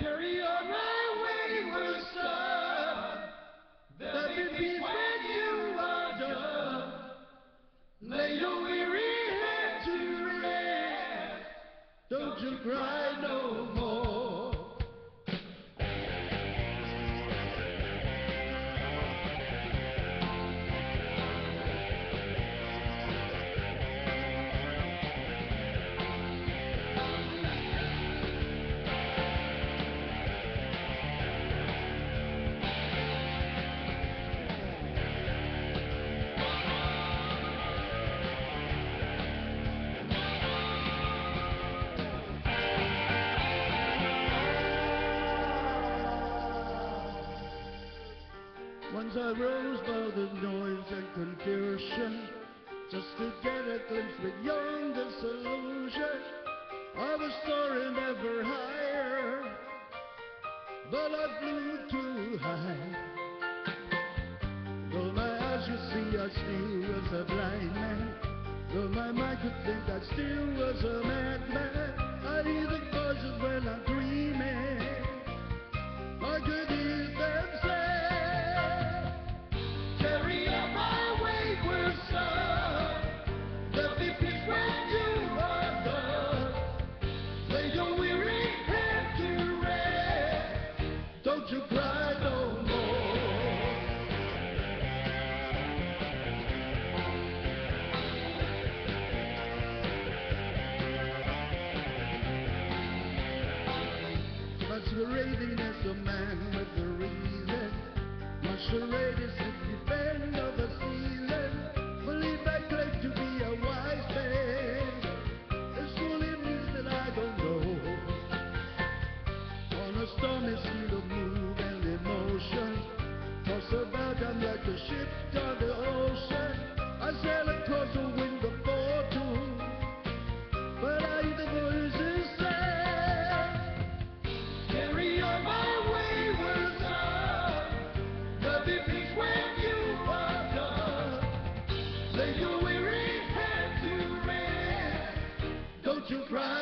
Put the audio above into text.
Carry Once I rose by the noise and confusion Just to get a glimpse beyond the solution I was soaring ever higher But I flew too high. Though my eyes you see I still was a blind man Though my mind could think I still was a madman Masquerading as a man with a reason. Masquerade is the defend Right.